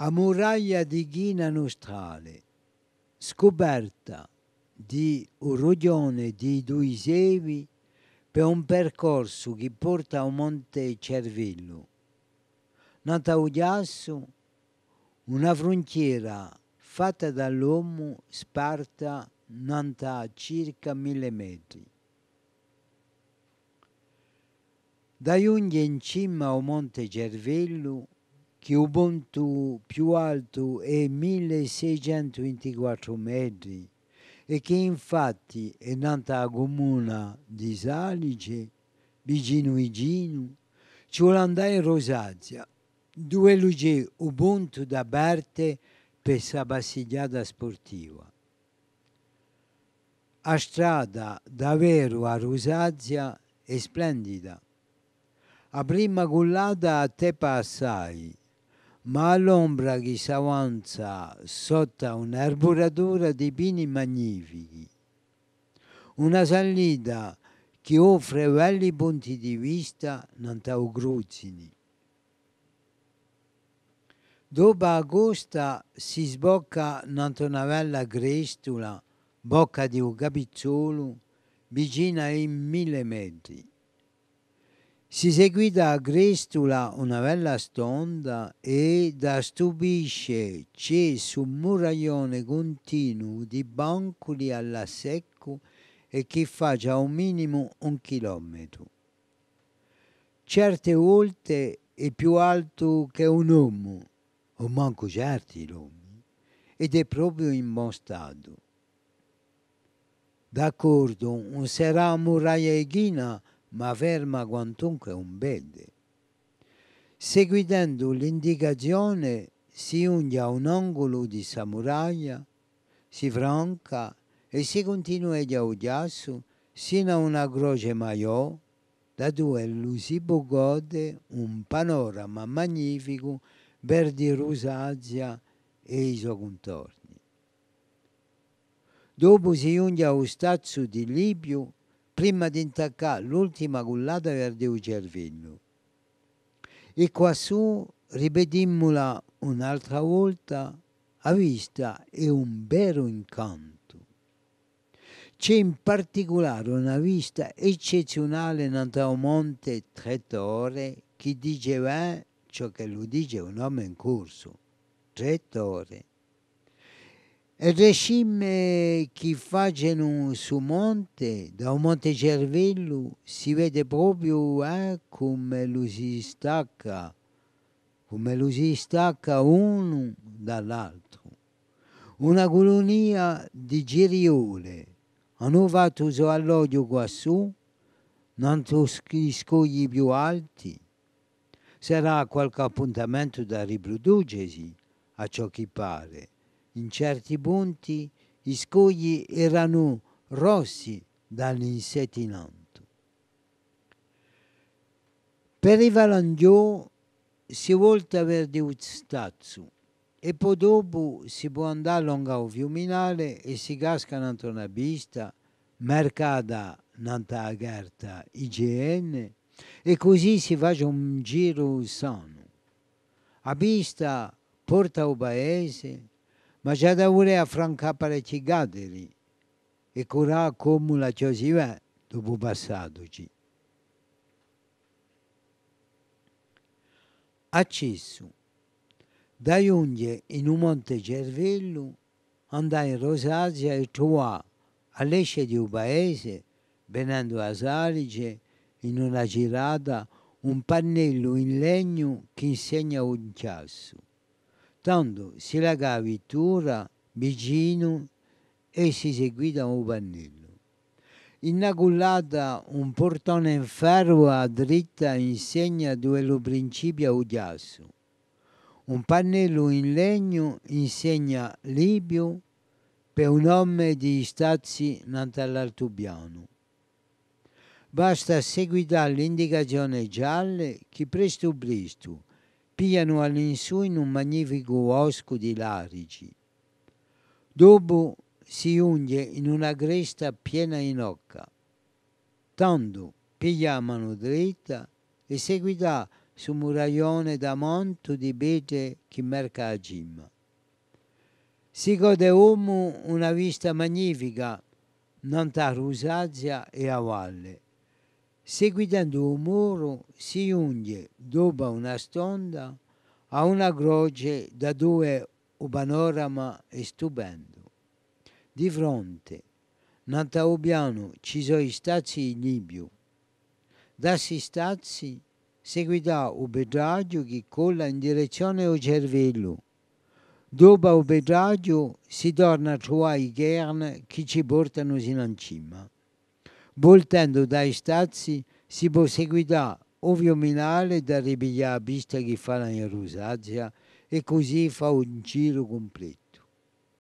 A muraglia di Ghina Nostrale, scoperta di un roglione di due sevi per un percorso che porta a Monte Cervillo. Nata Ugliasso, una frontiera fatta dall'uomo sparta nanta circa mille metri. Da giungere in cima al Monte Cervillo, che punto più alto è 1624 metri e che infatti è nata comuna di Salice, vicino vicino, ci vuole andare in Rosazia, c'è il punto da parte per questa passeggiata sportiva. La strada davvero a Rosazia è splendida. La prima collata a te passai, ma all'ombra che si avanza sotto un'arburatura di pini magnifici. Una salita che offre belli punti di vista non Gruzzini. Dopo costa si sbocca in una bella crestula, bocca di un capizzolo, vicina ai mille metri. Si seguita a Crestula una bella stonda e da stupisce c'è su muraglione continuo di bancoli alla secco e che fa già un minimo un chilometro. Certe volte è più alto che un uomo, o manco certi uomini, ed è proprio in buon stato. D'accordo, un sarà muraglia e ghina ma ferma quantunque un bede. Seguendo l'indicazione si unge a un angolo di samuraglia, si franca e si continua a ghiasso sino a una croce maiò, da dove lui si gode un panorama magnifico verdi rosazia e i suoi contorni. Dopo si unge a un stazzo di Libio prima di intaccare l'ultima cullata verde un cervello. E quassù ripetimmola un'altra volta, a vista è un vero incanto. C'è in particolare una vista eccezionale nel monte Tretore che diceva ciò che lo dice un uomo in corso. Tretore. E scimmie che facciano su monte, da monte Cervello, si vede proprio eh, come lo si stacca, come lo si stacca uno dall'altro. Una colonia di giriole hanno fatto su alloggio quassù, non gli scogli più alti. Sarà qualche appuntamento da riprodursi, a ciò che pare in certi punti i scogli erano rossi dall'insettinamento. Per i Valangiò si volta verso il stazzo e poi dopo si può andare lungo il fiuminale e si casca in una pista mercata nanta aperta IGN e così si fa un giro sano. A pista porta al paese ma c'è da pure affrancare parecchi gatteri e curare come la ciò si va dopo passatoci. Accesso. Da giungere in un monte cervello, andare in Rosasia e trovare all'esce di un paese, venendo a Salice, in una girata, un pannello in legno che insegna un chiasso tanto si lega vittura vicino e si seguita un pannello. Innacullata un portone in ferro a dritta insegna dove lo principio un ghiasso. Un pannello in legno insegna Libio per un nome di stazi nell'altopiano. Basta seguire l'indicazione gialla che presto presto pigliano all'insù in un magnifico bosco di larici. Dopo si unge in una cresta piena in occa. Tanto piglia a mano dritta e seguita su muraglione da monto di bete che merca a Gimma. Si gode uomo una vista magnifica, non a Rusazia e a valle. Seguitando un muro si giunge, dopo una stonda, a una croce da dove un panorama è stupendo. Di fronte, non a piano, ci sono i stazi in Libio. Da questi stazi seguirà un pedaggio che colla in direzione al cervello. Dopo il pedaggio si torna a trovare i kern che ci portano sino in cima. Voltando dai stazi si può seguire ovvio minale da ripigliare la pista che fa in Rosazia e così fa un giro completo.